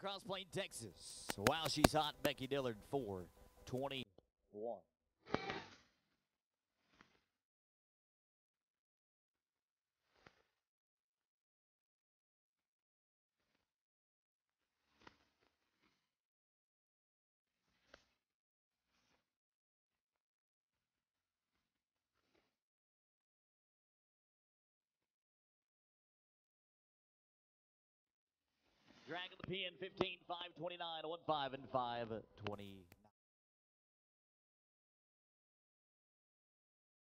Cross Plain, Texas. Wow, she's hot. Becky Dillard, 4 Dragon the PN 15, 529, 1 5 and 5 20.